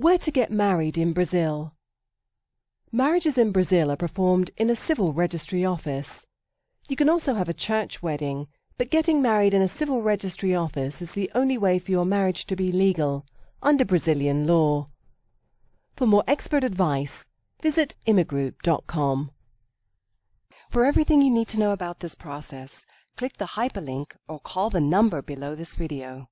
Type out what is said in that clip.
Where to get married in Brazil. Marriages in Brazil are performed in a civil registry office. You can also have a church wedding, but getting married in a civil registry office is the only way for your marriage to be legal under Brazilian law. For more expert advice, visit immigroupcom For everything you need to know about this process, click the hyperlink or call the number below this video.